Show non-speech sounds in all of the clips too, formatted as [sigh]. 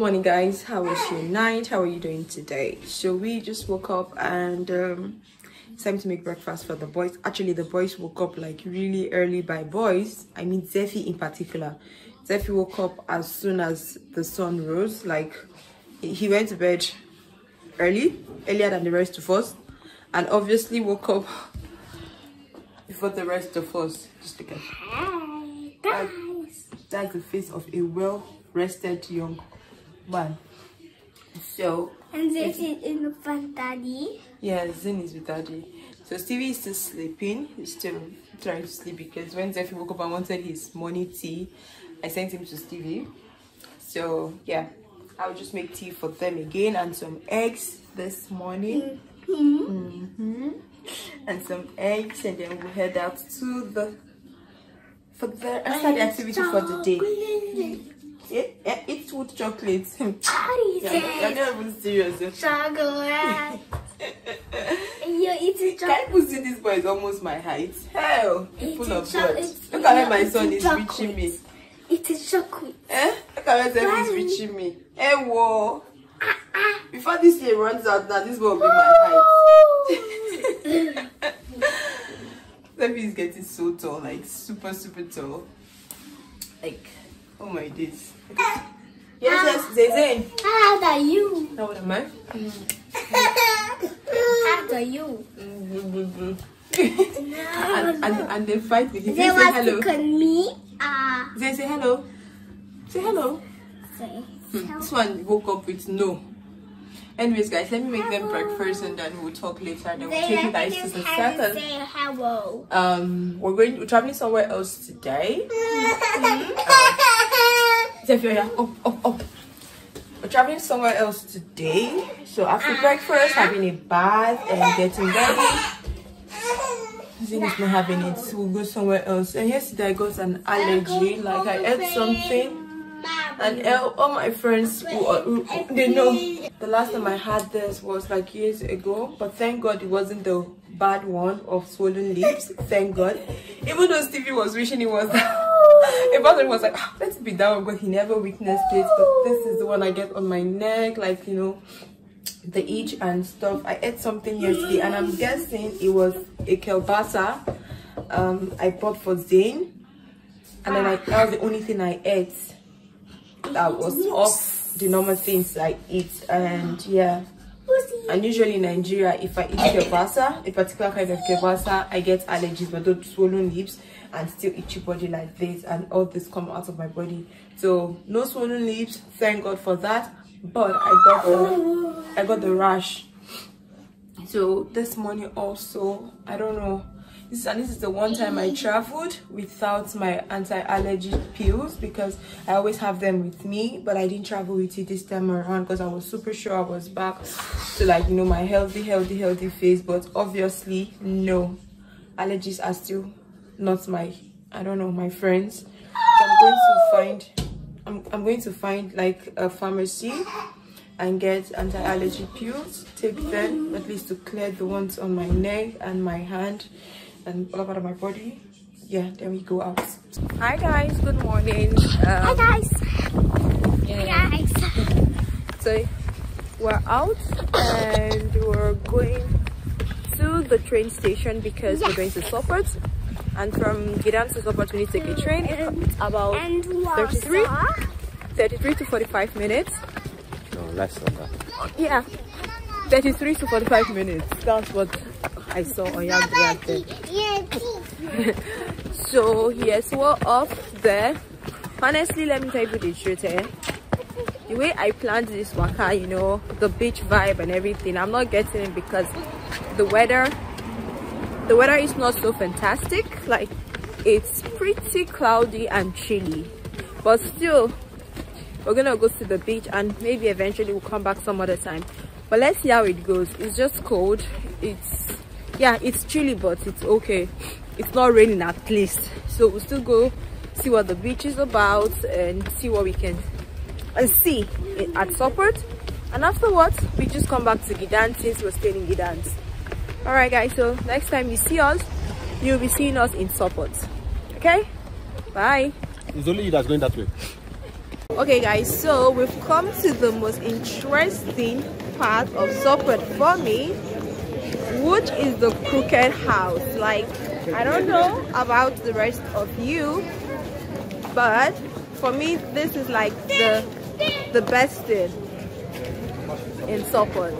morning guys. How was your night? How are you doing today? So we just woke up and um it's time to make breakfast for the boys. Actually the boys woke up like really early. By boys i mean zephy in particular. Zephy woke up as soon as the sun rose. Like he went to bed early earlier than the rest of us and obviously woke up [laughs] before the rest of us. Just look at Hi, guys. that's the face of a well-rested young man so And this is in the front, Daddy. yeah Zin is with daddy. So Stevie is still sleeping. He's still trying to sleep because when Zephy woke up and wanted his morning tea I sent him to Stevie. So yeah. I'll just make tea for them again and some eggs this morning. Hmm and some eggs and then we'll head out to the for the start the activity for the day yeah, yeah eat with chocolate [laughs] yeah, you're not even serious? [laughs] Chocolate. you eating chocolate. Can you see this boy is almost my height? Hell, It's full of blood. Look at where my son is chocolate. reaching me. It is chocolate. Eh? Look at where Zephy is reaching me. Eh, whoa. Before this year runs out now, this boy will be my height. [laughs] Zephy is getting so tall, like super, super tall. Like, oh my days. Yes, yes, Zay How are you? How am I? How are you? and, and, and they fight with you. They say hello. call me. Uh, Zay, say hello. Say hello. say, Hmm, This one woke up with no. Anyways, guys, let me make them breakfast and then we'll talk later. Then we'll take you guys to the second. Say hello. Um, we're going. We're traveling somewhere else today. [laughs] Zephyr, up, up, up. We're traveling somewhere else today. So after ah. breakfast, having a bath and getting ready. Zin is not having it. So we'll go somewhere else. And yesterday I got an allergy. Like I ate something. And all, my friends, who, are- who, they know the last time I had this was like years ago. But thank God it wasn't the bad one of swollen lips. Thank God. Even though Stevie was wishing it was [laughs] a person was like, "Ah, let's be that one, but he never witnessed it. But this is the one I get on my neck, like you know, the itch and stuff. I ate something yesterday, and I'm guessing it was a kielbasa. Um, I bought for Zane, and then I, that was the only thing I ate that was off the normal things I eat, and yeah. And usually in Nigeria, if I eat kielbasa, a particular kind of kielbasa, I get allergies, but don't swollen lips and still itchy body like this, and all this come out of my body. So no swollen lips, thank God for that. But I got the I got the rash. So this morning also, I don't know. This and this is the one time I traveled without my anti-allergy pills because I always have them with me, but I didn't travel with it this time around because I was super sure I was back to like you know my healthy, healthy, healthy face. But obviously, no, allergies are still not my I don't know my friends. So I'm going to find I'm I'm going to find like a pharmacy and get anti-allergy pills take them at least to clear the ones on my neck and my hand and all over my body yeah then we go out hi guys good morning Hi um, guys. yeah. Hi guys. so we're out and we're going to the train station because we're going to Sopot and from Gdansk to Sopot we need to take a train it's about And 33 33 to 45 minutes No, less than that. Yeah, 33 to 45 minutes. That's what I saw on Yahoo right. [laughs] So, yes, we're off there. Honestly, let me tell you the truth eh? The way I planned this waka, you know, the beach vibe and everything, I'm not getting it because the weather, the weather is not so fantastic. Like, it's pretty cloudy and chilly. But still, we're gonna go to the beach and maybe eventually we'll come back some other time but let's see how it goes it's just cold it's yeah it's chilly but it's okay. It's not raining at least. So we'll still go see what the beach is about and see what we can and see it at Sopot and afterwards we just come back to Gdansk since we're staying in Gdansk all right guys so next time you see us you'll be seeing us in Sopot okay? Bye. It's only you that's going that way. Okay guys, so we've come to the most interesting part of Sopot for me, which is the crooked house. Like, I don't know about the rest of you, but for me, this is like the the best in Sopot.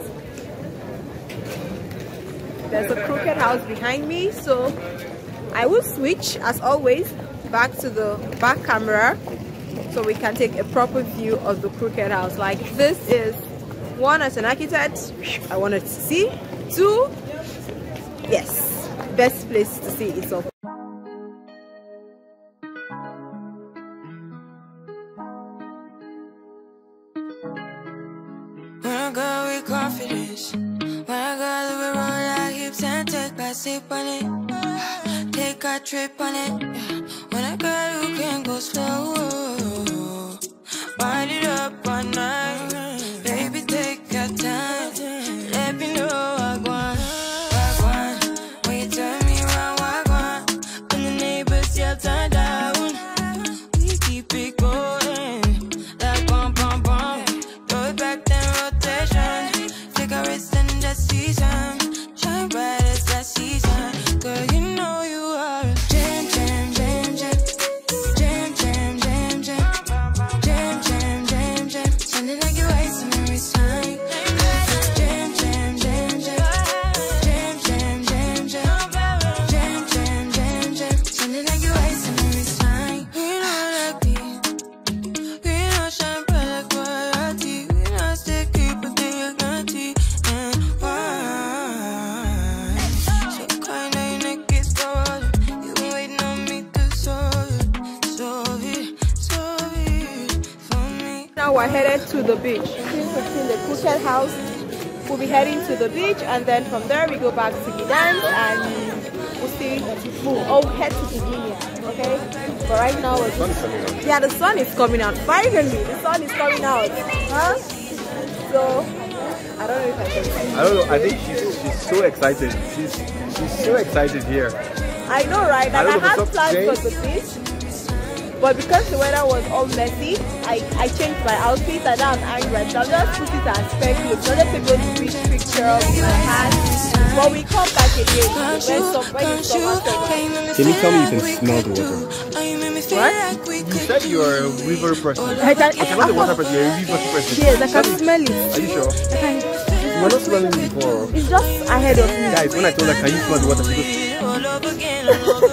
There's a crooked house behind me, so I will switch as always back to the back camera so we can take a proper view of the crooked house like this is one as an architect i wanted to see two yes best place to see it so When I go with confidence, when I go live around like hips and take back sip on it, take a trip on it. When I go, you can go slow. Wind it up all night, now we're headed to the beach since we've seen the crooked house we'll be heading to the beach and then from there we go back to Gdansk and we'll see we'll all head to Gdynia okay but right now we're just yeah the sun is coming out finally the sun is coming out huh so I don't know if I can I don't know. I think she's she's so excited. She's she's so excited here. I know, right? I And I, for some plans for the beach, but because the weather was all messy, I, I changed my outfit and now I'm angry. So I'm just put it as spec clothes. So I'm just take those big pictures I had. But we come back again when some when it's summer time. Can you tell me you can smell the water? What? You said you're a river person. I can, Okay, not the water person. You're a river person. yes, I can smell it. Are you sure? You were not smelling it before. It's just ahead of me. Guys, when I told her, can you smell the water? She goes,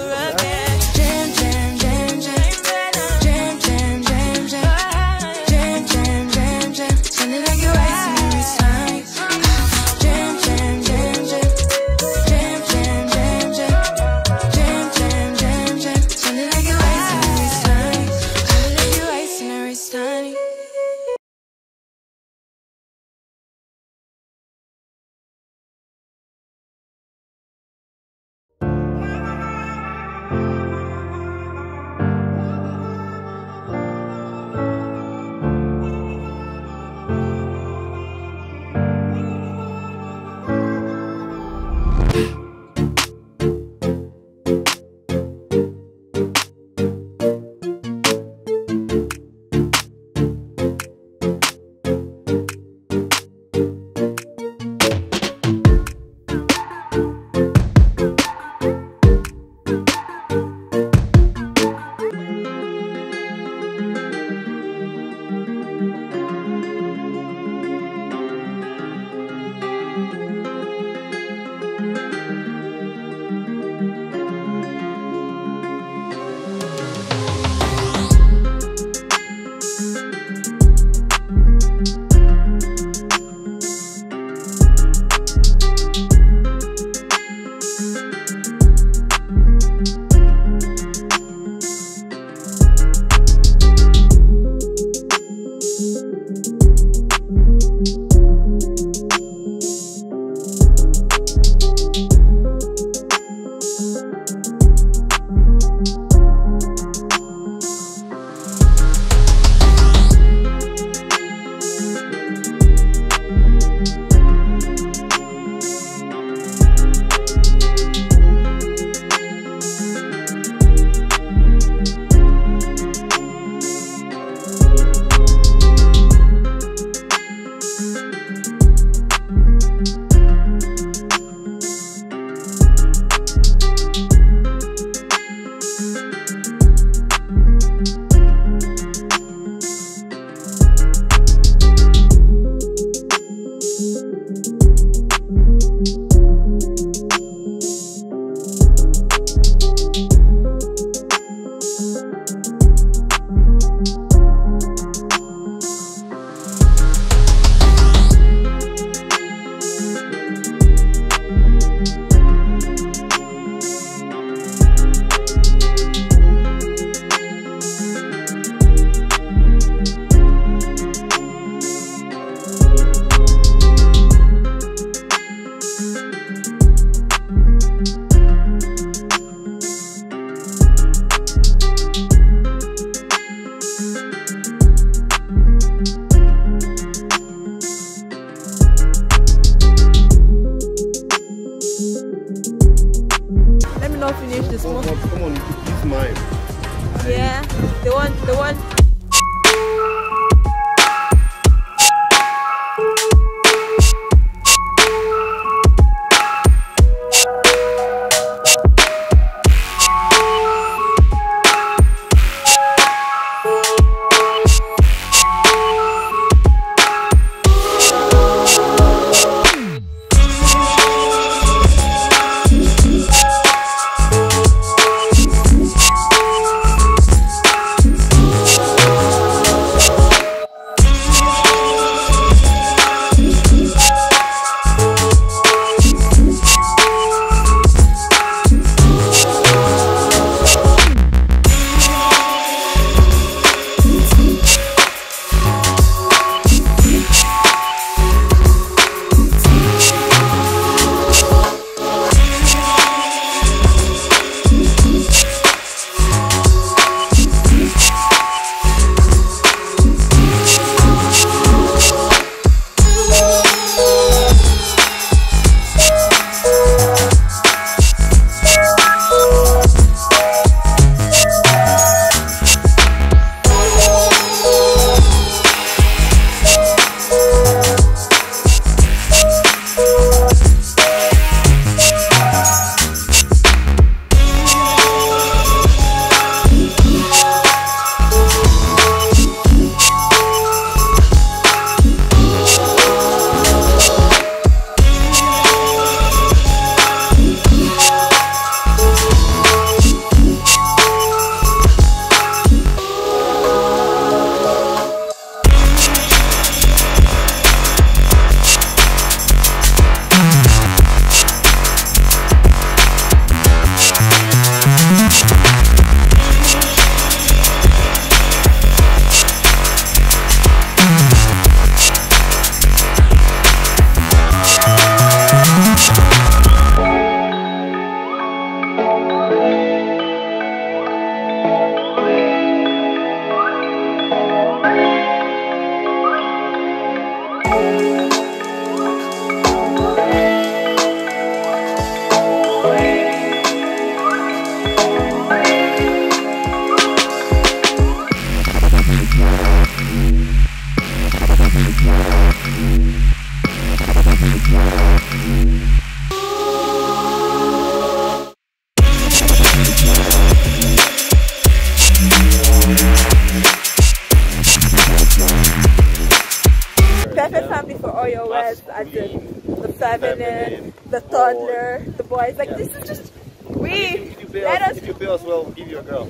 as in the feminine, feminine, the toddler, the boys. Like this is just we. If you pay Let us, us if you pay us well, we'll give you a girl.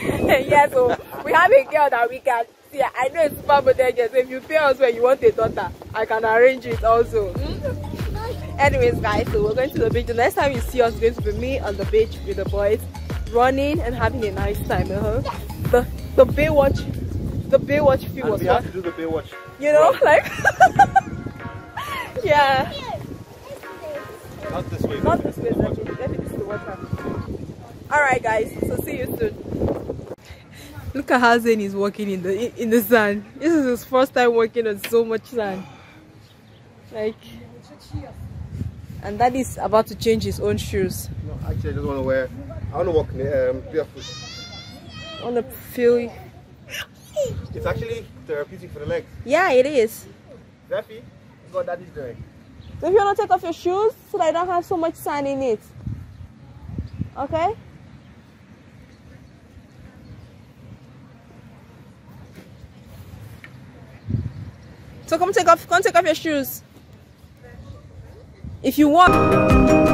[laughs] yeah, so we have a girl that we can see. I know it's super bodega, so if you pay us well, you want a daughter, I can arrange it also. Hmm? Anyways, guys, so we're going to the beach. The next time you see us, it's going to be me on the beach with the boys, running and having a nice time. Uh-huh. The the Baywatch, the Baywatch feel And was we what have to do the Baywatch. you know, like [laughs] yeah. Not this way. Not this way, let me, let me this is the water. Alright guys, so see you soon. Look at how Zayn is walking in the in the sand. This is his first time walking on so much sand. Like and that is about to change his own shoes. No, actually, I just want to wear. I want to walk um, barefoot. I wanna feel It's actually therapeutic for the legs. Yeah, it is. Zeffy, what daddy's doing. So if you wanna take off your shoes so that I don't have so much sand in it. Okay? So come take off come take off your shoes. If you want